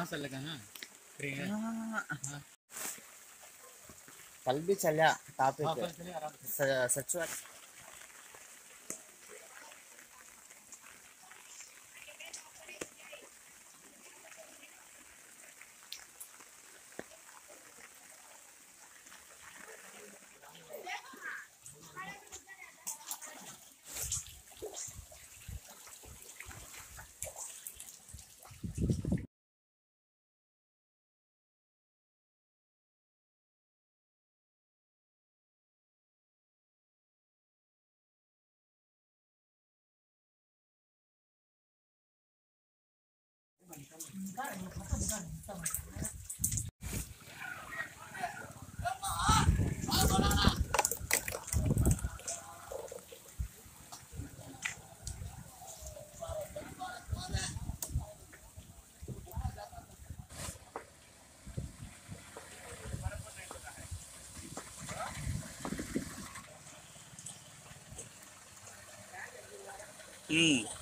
हाँ सर हाँ कल भी चलिया ताप सचवा うん。